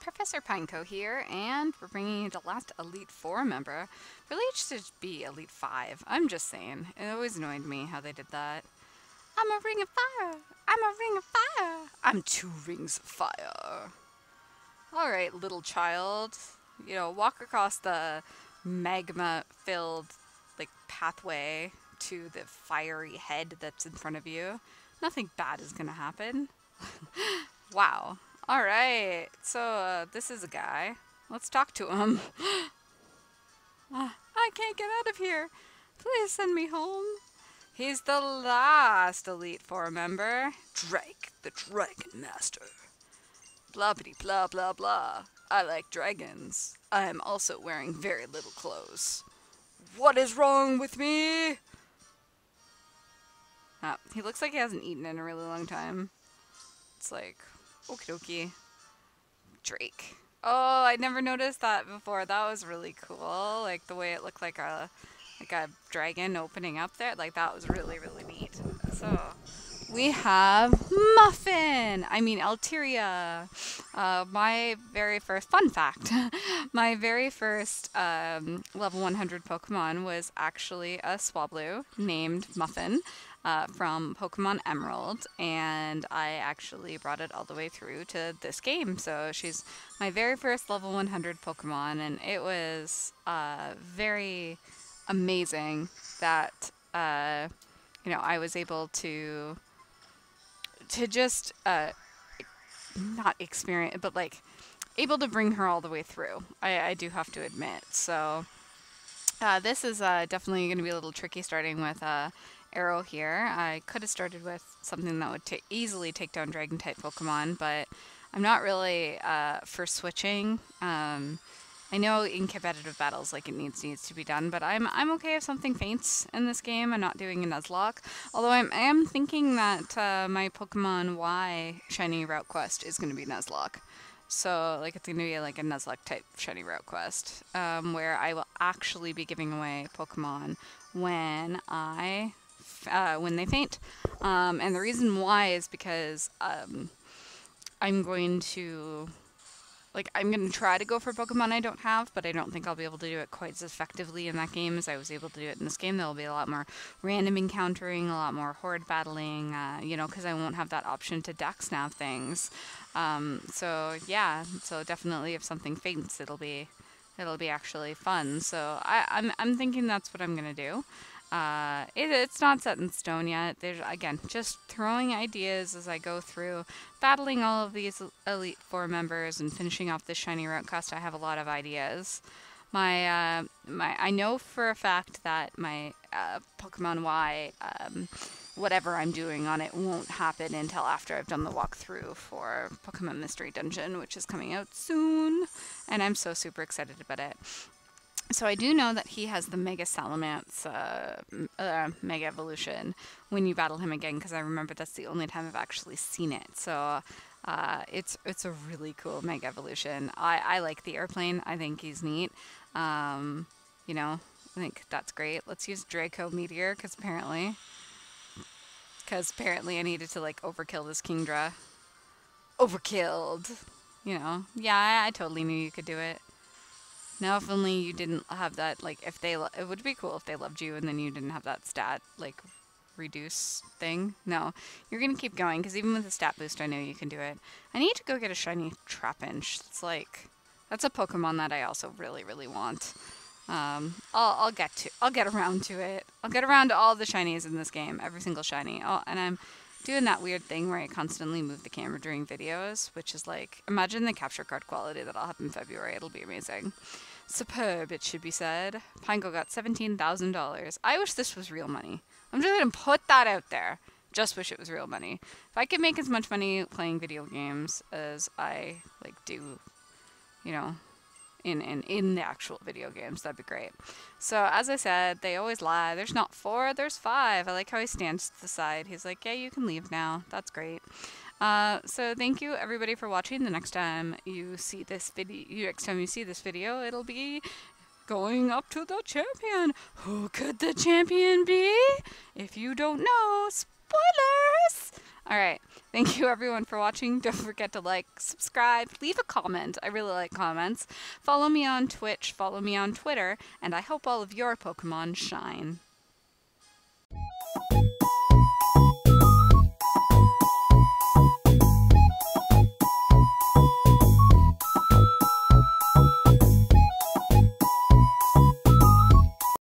Professor Pineco here, and we're bringing you the last Elite Four member. Really, it should be Elite Five. I'm just saying. It always annoyed me how they did that. I'm a ring of fire. I'm a ring of fire. I'm two rings of fire. All right, little child. You know, walk across the magma-filled like pathway to the fiery head that's in front of you. Nothing bad is gonna happen. wow. All right. So uh, this is a guy. Let's talk to him. uh, I can't get out of here. Please send me home. He's the last Elite Four member. Drake, the Dragon Master. Blah blah blah blah. I like dragons. I am also wearing very little clothes. What is wrong with me? Ah, he looks like he hasn't eaten in a really long time. It's like, Okie dokie. Drake. Oh, I never noticed that before. That was really cool. Like the way it looked like a like a dragon opening up there. Like that was really, really neat. So we have Muffin. I mean Altaria. Uh, my very first fun fact. my very first um, level 100 Pokemon was actually a Swablu named Muffin uh, from Pokemon Emerald, and I actually brought it all the way through to this game. So she's my very first level 100 Pokemon, and it was uh, very amazing that uh, you know I was able to to just uh, not experience, but like able to bring her all the way through. I, I do have to admit. So. Uh, this is uh, definitely going to be a little tricky starting with uh, arrow here. I could have started with something that would easily take down dragon type Pokemon, but I'm not really uh, for switching. Um, I know in competitive battles like it needs needs to be done, but I'm I'm okay if something faints in this game. I'm not doing a Nuzlocke, although I'm, I am thinking that uh, my Pokemon Y shiny route quest is going to be Nuzlocke. So like it's going to be like a Nuzlocke type shiny route quest, um, where I will actually be giving away Pokemon when I uh, when they faint. Um, and the reason why is because um, I'm going to, like, I'm going to try to go for Pokemon I don't have, but I don't think I'll be able to do it quite as effectively in that game as I was able to do it in this game. There'll be a lot more random encountering, a lot more horde battling, uh, you know, because I won't have that option to DexNav things. Um, so yeah, so definitely if something faints, it'll be it'll be actually fun. So I, I'm I'm thinking that's what I'm gonna do. Uh, it, it's not set in stone yet. There's again just throwing ideas as I go through, battling all of these Elite Four members and finishing off this shiny route quest. I have a lot of ideas. My uh, my I know for a fact that my uh, Pokemon Y, um, whatever I'm doing on it, won't happen until after I've done the walkthrough for Pokemon Mystery Dungeon, which is coming out soon, and I'm so super excited about it. So I do know that he has the Mega Salamence uh, uh, Mega Evolution when you battle him again, because I remember that's the only time I've actually seen it. So uh, it's it's a really cool Mega Evolution. I, I like the airplane. I think he's neat. Um, you know, I think that's great. Let's use Draco Meteor, because apparently, because apparently I needed to like overkill this Kingdra. Overkilled. You know, yeah, I, I totally knew you could do it. Now, if only you didn't have that, like, if they, it would be cool if they loved you and then you didn't have that stat, like, reduce thing. No, you're gonna keep going, because even with the stat boost, I know you can do it. I need to go get a shiny Trapinch. It's like, that's a Pokemon that I also really, really want. Um, I'll, I'll get to, I'll get around to it. I'll get around to all the shinies in this game, every single shiny. Oh, and I'm doing that weird thing where I constantly move the camera during videos, which is like, imagine the capture card quality that I'll have in February. It'll be amazing. Superb, it should be said. Pineco got $17,000. I wish this was real money. I'm just going to put that out there. Just wish it was real money. If I could make as much money playing video games as I like do, you know, in, in, in the actual video games. That'd be great. So as I said, they always lie. There's not four, there's five. I like how he stands to the side. He's like, yeah, you can leave now. That's great. Uh, so thank you everybody for watching. The next time you see this video, next time you see this video, it'll be going up to the champion. Who could the champion be? If you don't know, spoilers. All right. Thank you everyone for watching. Don't forget to like, subscribe, leave a comment. I really like comments. Follow me on Twitch, follow me on Twitter, and I hope all of your Pokemon shine.